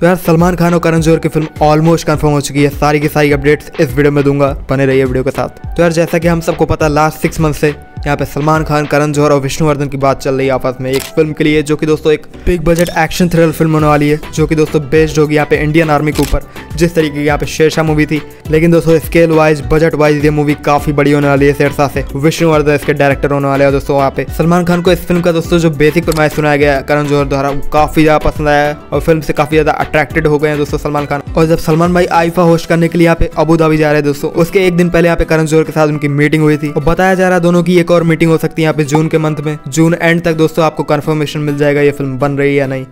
तो यार, सलमान खान और करण जोहर की फ़िल्म ऑलमोस्ट कंफर्म हो चुकी है। सारी की सारी अपडेट्स इस वीडियो में दूँगा, बने रहिए वीडियो के साथ। तो यार, जैसा कि हम सबको पता लास्ट सिक्स मंथ से यहाँ पे सलमान खान, करण जौहर और विष्णुवर्धन की बात चल रही है आपस में एक फ़िल्म के लिए, जो कि दोस्तों एक big budget action thriller film होने वाली है, जो कि दोस्तों बेस्ड होगी यहाँ पे इंडियन आर्मी के ऊपर। जिस तरीके की यहाँ पे शेरशाह मूवी थी। लेकिन दोस्तों स्केल वाइज बजट वाइज ये मूवी काफ़ी बड़ी होने वाली है शेरशाह से। विष्णुवर्धन इसके डायरेक्टर होने वाले हैं दोस्तों वहाँ पे। सलमान खान को इस फ़िल्म का दोस्तों जो बेसिक प्रमाइश सुनाया गया करण जौहर द्वारा काफ़ी ज़्यादा पसंद आया और फ़िल्म से काफ़ी ज़्यादा अट्रैक्टेड हो गए हैं दोस्तों सलमान खान। और जब सलमान भाई आईफा होस्ट करने के लिए यहाँ पे अबू धाबी जा रहे हैं दोस्तों, उसके एक दिन पहले यहाँ पे करण जोहर के साथ उनकी मीटिंग हुई थी। और बताया जा रहा है दोनों की एक और मीटिंग हो सकती है यहाँ पे जून के मंथ में। जून एंड तक दोस्तों आपको कंफर्मेशन मिल जाएगा ये फ़िल्म बन रही है या नहीं।